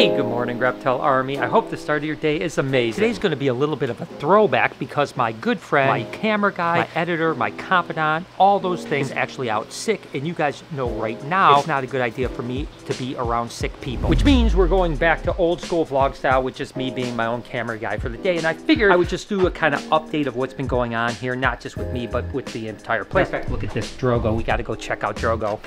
Hey, good morning, Reptile Army. I hope the start of your day is amazing. Today's going to be a little bit of a throwback because my good friend, my camera guy, my editor, my confidant, all those things mm. actually out sick. And you guys know right now, it's not a good idea for me to be around sick people. Which means we're going back to old school vlog style, which is me being my own camera guy for the day. And I figured I would just do a kind of update of what's been going on here, not just with me, but with the entire place. Fact, look at this Drogo. We got to go check out Drogo.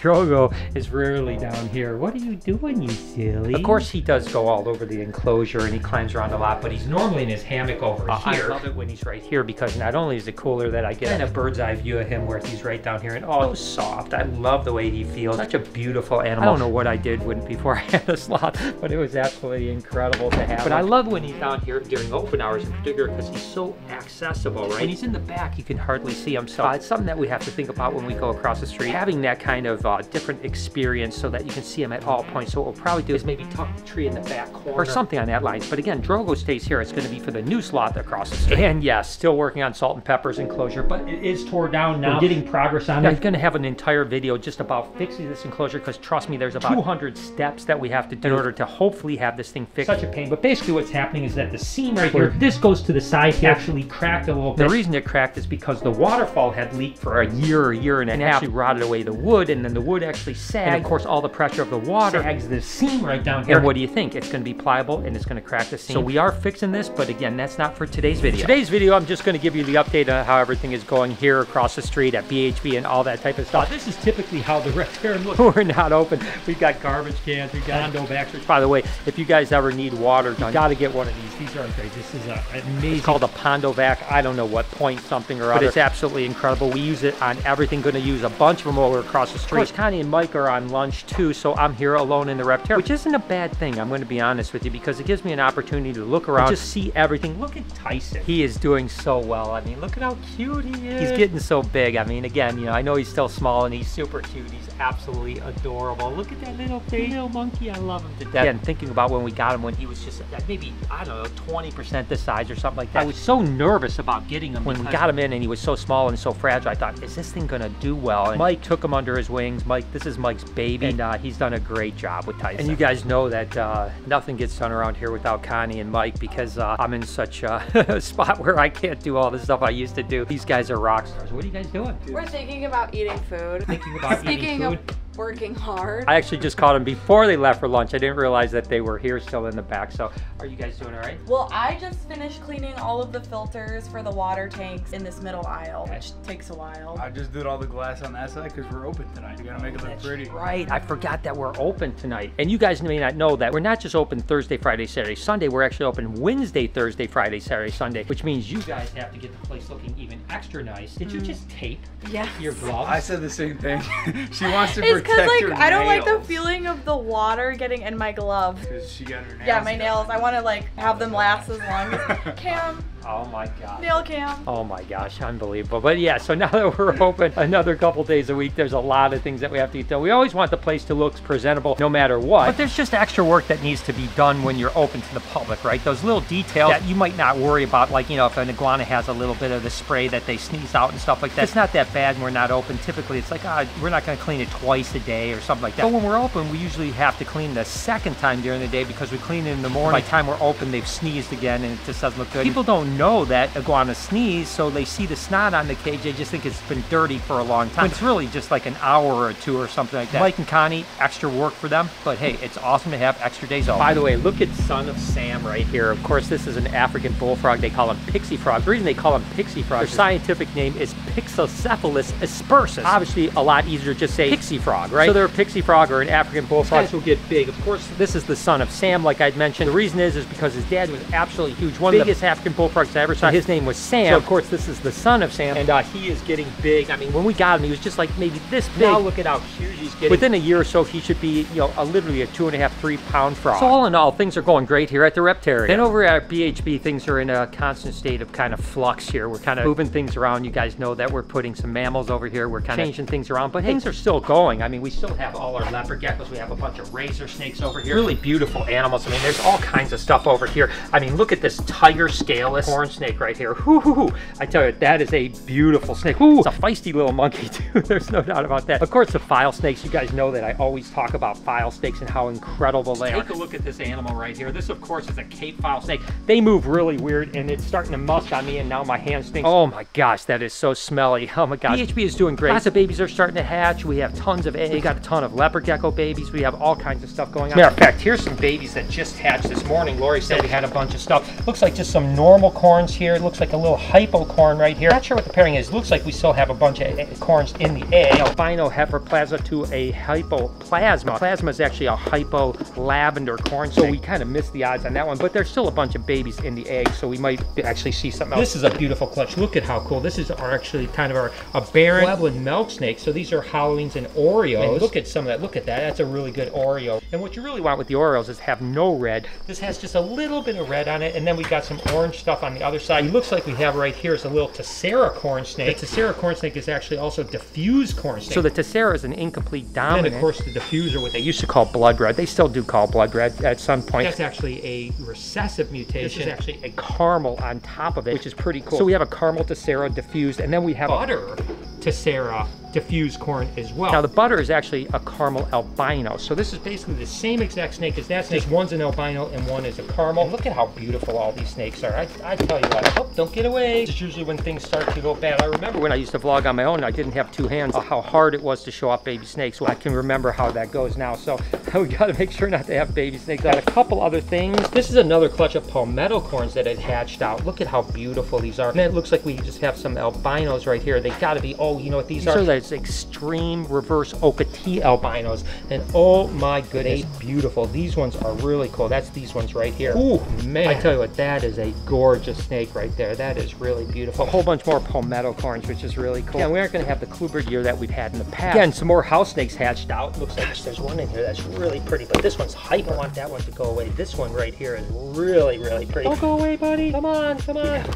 Drogo is rarely down here. What are you doing, you silly? Of course, he does go all over the enclosure and he climbs around a lot, but he's normally in his hammock over uh, here. I love it when he's right here because not only is it cooler that I get a bird's eye view of him where he's right down here and oh, soft. I love the way he feels. Such a beautiful animal. I don't know what I did when before I had a sloth, but it was absolutely incredible to have. But I love when he's down here during open hours in particular because he's so accessible, right? When he's in the back, you can hardly see him. So uh, it's something that we have to think about when we go across the street. Having that kind of uh, different experience so that you can see them at all points. So what we'll probably do is maybe tuck the tree in the back corner or something on that line. But again, Drogo stays here. It's going to be for the new slot across the street. And yes, still working on salt and peppers enclosure, but it is tore down now. We're getting progress on it. I'm going to have an entire video just about fixing this enclosure because trust me, there's about 200 steps that we have to do in order to hopefully have this thing fixed. Such a pain. But basically what's happening is that the seam right here, this goes to the side here, actually cracked a little bit. The reason it cracked is because the waterfall had leaked for a year or a year and a half. actually rotted away the wood and then the wood actually sagged. And of course all the pressure of the water sags this seam right down here. And what do you think? It's going to be pliable and it's going to crack the seam. So we are fixing this, but again, that's not for today's video. Today's video, I'm just going to give you the update on how everything is going here across the street at BHB and all that type of stuff. This is typically how the Reptarium looks. We're not open. We've got garbage cans. We've got Pondo Vacs. By the way, if you guys ever need water, you got to get one of these. These are great. This is a, amazing. It's called a Pondo Vac. I don't know what point something or other. But it's absolutely incredible. We use it on everything. Going to use a bunch of them over across the street. Course, Connie and Mike are on lunch too, so I'm here alone in the Reptarium, which isn't a bad thing. I'm going to be honest with you because it gives me an opportunity to look around, just see everything. Look at Tyson. He is doing so well. I mean, look at how cute he is. He's getting so big. I mean, again, you know, I know he's still small and he's super cute. He's absolutely adorable. Look at that little little monkey. I love him to death. Again, thinking about when we got him when he was just maybe, I don't know, 20% the size or something like that. I was so nervous about getting him. When we got him in and he was so small and so fragile, I thought, is this thing going to do well? And Mike took him under his wings. Mike, this is Mike's baby. And uh, he's done a great job with Tyson. And you guys know that uh, nothing gets done around here without Connie and Mike because uh, I'm in such a spot where I can't do all the stuff I used to do. These guys are rock stars. What are you guys doing? We're thinking about eating food. Thinking about eating food? Working hard. I actually just caught them before they left for lunch. I didn't realize that they were here still in the back. So are you guys doing all right? Well, I just finished cleaning all of the filters for the water tanks in this middle aisle, okay. which takes a while. I just did all the glass on that side because we're open tonight. You gotta make it look That's pretty. Right, I forgot that we're open tonight. And you guys may not know that we're not just open Thursday, Friday, Saturday, Sunday. We're actually open Wednesday, Thursday, Friday, Saturday, Sunday, which means you guys have to get the place looking even extra nice. Did mm. you just tape yes. your gloves? I said the same thing. she wants to it's protect like, her I don't like the feeling of the water getting in my glove. Because she got her nails Yeah, my nails. I want to like have them last as long as Cam. Oh my god. Nail cam. Oh my gosh, unbelievable. But yeah, so now that we're open another couple days a week, there's a lot of things that we have to get done. We always want the place to look presentable no matter what. But there's just extra work that needs to be done when you're open to the public, right? Those little details that you might not worry about, like, you know, if an iguana has a little bit of the spray that they sneeze out and stuff like that. It's not that bad when we're not open. Typically, it's like, ah, we're not going to clean it twice a day or something like that. But when we're open, we usually have to clean the second time during the day because we clean it in the morning. By the time we're open, they've sneezed again and it just doesn't look good. People don't know that iguana sneeze, so they see the snot on the cage, they just think it's been dirty for a long time. It's really just like an hour or two or something like that. Mike and Connie, extra work for them, but hey, it's awesome to have extra days off. By the way, look at Son of Sam right here. Of course, this is an African bullfrog. They call him pixie frog. The reason they call him pixie frog, their scientific name is Pyxocephalus aspersus. Obviously, a lot easier to just say pixie frog, right? So they're a pixie frog or an African bullfrog. This will get big. Of course, this is the son of Sam, like I'd mentioned. The reason is, is because his dad was absolutely huge. One of the biggest African bullfrogs I ever saw. His name was Sam. So of course this is the son of Sam, and uh, he is getting big. I mean, when we got him, he was just like maybe this big. Now look at how huge he's getting. Within a year or so, he should be, you know, a, literally a two and a half, three pound frog. So all in all, things are going great here at the Reptarium. Then over at BHB, things are in a constant state of kind of flux here. We're kind of moving things around. You guys know that we're putting some mammals over here. We're kind of changing things around, but things are still going. I mean, we still have all our leopard geckos. We have a bunch of razor snakes over here. Really beautiful animals. I mean, there's all kinds of stuff over here. I mean, look at this tiger scaleless. Corn snake right here. Whoo, I tell you, that is a beautiful snake. Ooh, it's a feisty little monkey too. There's no doubt about that. Of course, the file snakes, you guys know that I always talk about file snakes and how incredible they are. Take a look at this animal right here. This, of course, is a Cape file snake. They move really weird and it's starting to musk on me and now my hand stinks. Oh my gosh, that is so smelly. Oh my gosh. BHB is doing great. Lots of babies are starting to hatch. We have tons of eggs. We got a ton of leopard gecko babies. We have all kinds of stuff going on. Matter of fact, here's some babies that just hatched this morning. Lori said we had a bunch of stuff. Looks like just some normal corns here. It looks like a little hypo corn right here. Not sure what the pairing is. Looks like we still have a bunch of corns in the egg. Albino het for plasma to a hypoplasma. Plasma Plasma is actually a hypo lavender corn, so we kind of missed the odds on that one, but there's still a bunch of babies in the egg, so we might actually see something else. This is a beautiful clutch. Look at how cool. This is our actually kind of our a barren Puebloan milk snake. So these are Halloweens and Oreos. And look at some of that. Look at that. That's a really good Oreo. And what you really want with the Oreos is have no red. This has just a little bit of red on it, and then we got some orange stuff on the other side. It looks like we have right here is a little Tessera corn snake. The Tessera corn snake is actually also diffuse corn snake. So the Tessera is an incomplete dominant. And then of course the diffuser, what they used to call blood red. They still do call blood red at some point. That's actually a recessive mutation. This is actually a caramel on top of it, which is pretty cool. So we have a caramel Tessera diffused, and then we have butter Tessera diffuse corn as well. Now the butter is actually a caramel albino. So this is basically the same exact snake as that snake. Just one's an albino and one is a caramel. And look at how beautiful all these snakes are. I, I tell you what, oh, don't get away. It's usually when things start to go bad. I remember when I used to vlog on my own, I didn't have two hands, uh, how hard it was to show off baby snakes. Well, I can remember how that goes now. So we gotta make sure not to have baby snakes. Got a couple other things. This is another clutch of palmetto corns that had hatched out. Look at how beautiful these are. And it looks like we just have some albinos right here. They gotta be, oh, you know what these, these are? So it's extreme reverse Okeetee albinos. And oh my goodness, beautiful. These ones are really cool. That's these ones right here. Ooh, man. I tell you what, that is a gorgeous snake right there. That is really beautiful. A whole bunch more palmetto corns, which is really cool. Yeah, we aren't gonna have the Kluber deer that we've had in the past. Again, some more house snakes hatched out. Looks like there's one in here that's really pretty, but this one's hype. I want that one to go away. This one right here is really, really pretty. Don't go away, buddy. Come on, come on.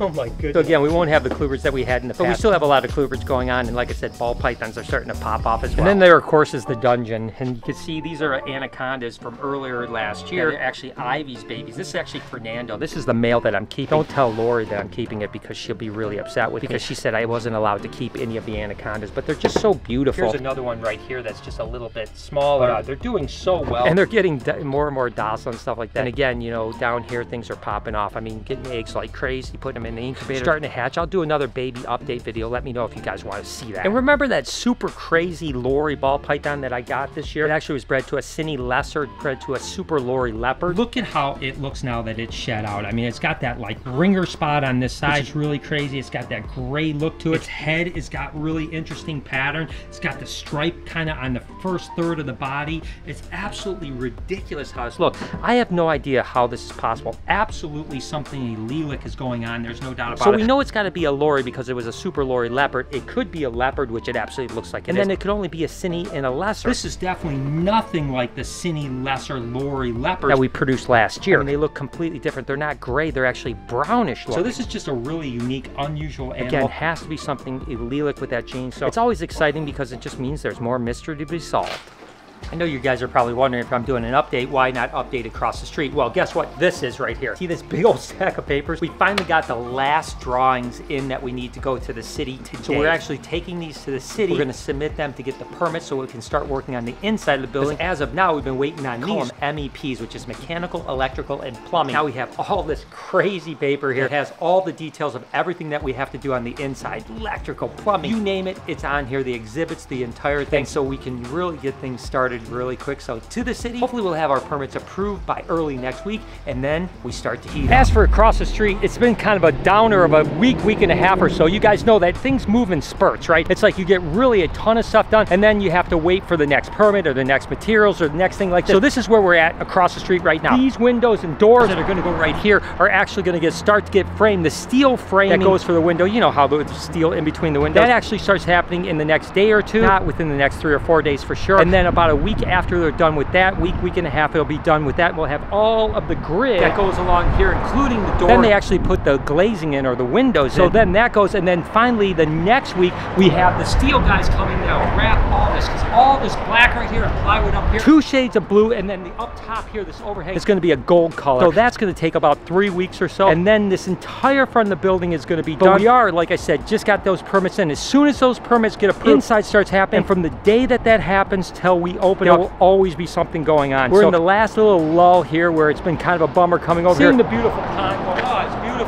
Oh my goodness. So again, we won't have the Klubers that we had in the past, but we still have a lot of Klubers going on. And like I said, ball pythons are starting to pop off as well. And then there, of course, is the dungeon. And you can see these are anacondas from earlier last year. They're actually Ivy's babies. This is actually Fernando. This is the male that I'm keeping. Don't tell Lori that I'm keeping it because she'll be really upset with me because me. she said I wasn't allowed to keep any of the anacondas, but they're just so beautiful. Here's another one right here that's just a little bit smaller. Uh, they're doing so well. And they're getting more and more docile and stuff like that. And again, you know, down here things are popping off. I mean, getting eggs like crazy, putting them in the incubator, starting to hatch. I'll do another baby update video. Let me know if you guys want to see that. And remember that super crazy Lori ball python that I got this year? It actually was bred to a Cine lesser, bred to a super Lori leopard. Look at how it looks now that it's shed out. I mean, it's got that like ringer spot on this side. It's really crazy. It's got that gray look to it. Its head has got really interesting pattern. It's got the stripe kind of on the first third of the body. It's absolutely ridiculous how it's look. I have no idea how this is possible. Absolutely something allelic is going on. There's no doubt about so it. So we know it's got to be a Lori because it was a super Lori leopard. It could be a leopard, which it absolutely looks like. and is. then it could only be a Cine and a lesser. This is definitely nothing like the Cine lesser Lori leopard that we produced last year. I mean, they look completely different. They're not gray. They're actually brownish looking. So this is just a really unique, unusual animal. Again, has to be something allelic with that gene. So it's always exciting because it just means there's more mystery to be solved. I know you guys are probably wondering if I'm doing an update, why not update across the street? Well, guess what this is right here. See this big old stack of papers? We finally got the last drawings in that we need to go to the city today. So we're actually taking these to the city. We're gonna submit them to get the permit so we can start working on the inside of the building. As of now, we've been waiting on these MEPs, which is mechanical, electrical, and plumbing. Now we have all this crazy paper here. It has all the details of everything that we have to do on the inside. Electrical, plumbing, you name it, it's on here. The exhibits, the entire thing, so we can really get things started really quick. So to the city, hopefully we'll have our permits approved by early next week, and then we start to heat As for across the street, it's been kind of a downer of a week, week and a half or so. You guys know that things move in spurts, right? It's like you get really a ton of stuff done, and then you have to wait for the next permit or the next materials or the next thing like that. So this is where we're at across the street right now. These windows and doors that are gonna go right here are actually gonna get start to get framed. The steel frame that goes for the window, you know how the steel in between the windows, that actually starts happening in the next day or two, not within the next three or four days for sure. And then about a week after they're done with that, week, week and a half, it'll be done with that. We'll have all of the grid that goes along here, including the door. Then they actually put the glazing in or the windows so in. then that goes, and then finally the next week, we have the steel guys coming now, wrap all this, because all this black right here and plywood up here, two shades of blue, and then the up top here, this overhang, is gonna be a gold color. So that's gonna take about three weeks or so. And then this entire front of the building is gonna be but done. we are, like I said, just got those permits in. As soon as those permits get approved, inside starts happening. And from the day that that happens till we open there will always be something going on. We're so in the last little lull here where it's been kind of a bummer coming over Seeing here. the beautiful beautiful.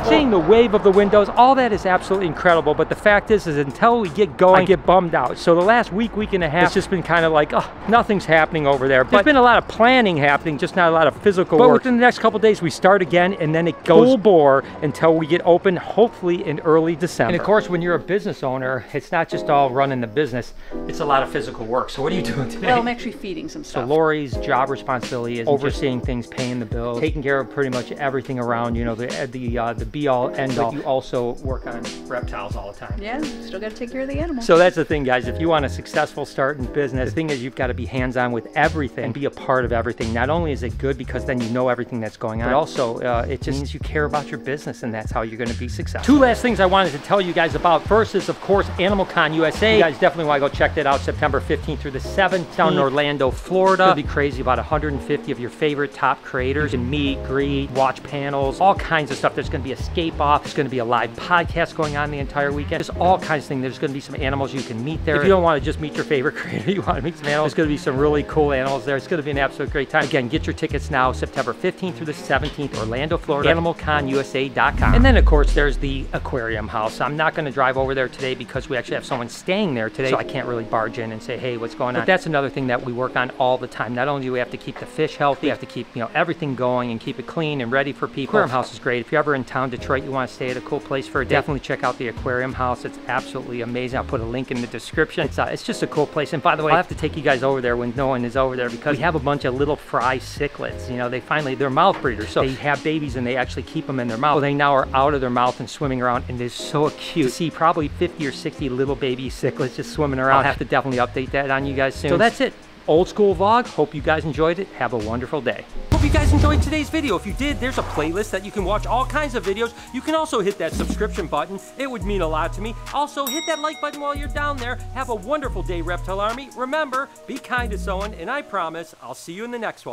Seeing the wave of the windows, all that is absolutely incredible. But the fact is, is until we get going, I get bummed out. So the last week, week and a half, it's just been kind of like, oh, nothing's happening over there. But there's been a lot of planning happening, just not a lot of physical but work. But within the next couple days, we start again, and then it goes full bore until we get open, hopefully in early December. And of course, when you're a business owner, it's not just all running the business, it's a lot of physical work. So what are you doing today? Well, I'm actually feeding some stuff. So Lori's job responsibility is overseeing things, paying the bills, taking care of pretty much everything around, you know, the the uh, the be all end all. But you also work on reptiles all the time. Yeah, still got to take care of the animals. So that's the thing, guys. If you want a successful start in business, the thing is you've got to be hands-on with everything and be a part of everything. Not only is it good because then you know everything that's going on, but also uh, it just means you care about your business and that's how you're going to be successful. Two last things I wanted to tell you guys about. First is, of course, Animal Con USA. You guys definitely want to go check that out September 15th through the 7th down in Orlando, Florida. It'll be crazy. About 150 of your favorite top creators. You can meet, greet, watch panels, all kinds of stuff. There's going to be escape off. There's going to be a live podcast going on the entire weekend. There's all kinds of things. There's going to be some animals you can meet there. If you don't want to just meet your favorite creator, you want to meet some animals, there's going to be some really cool animals there. It's going to be an absolute great time. Again, get your tickets now, September 15th through the 17th, Orlando, Florida, animalconusa.com. And then, of course, there's the aquarium house. I'm not going to drive over there today because we actually have someone staying there today, so I can't really barge in and say, hey, what's going on? But that's another thing that we work on all the time. Not only do we have to keep the fish healthy, we have to keep, you know, everything going and keep it clean and ready for people. Aquarium house is great. If you're ever in town, Detroit, you want to stay at a cool place for a day, definitely check out the aquarium house. It's absolutely amazing. I'll put a link in the description. It's, uh, it's just a cool place. And by the way, I'll have to take you guys over there when no one is over there because we have a bunch of little fry cichlids. You know, they finally, they're mouth breeders. So they have babies and they actually keep them in their mouth. Well, they now are out of their mouth and swimming around and they're so cute. See probably 50 or 60 little baby cichlids just swimming around. I'll have to definitely update that on you guys soon. So that's it old school vlog. Hope you guys enjoyed it. Have a wonderful day. Hope you guys enjoyed today's video. If you did, there's a playlist that you can watch all kinds of videos. You can also hit that subscription button. It would mean a lot to me. Also, hit that like button while you're down there. Have a wonderful day, Reptile Army. Remember, be kind to someone, and I promise I'll see you in the next one.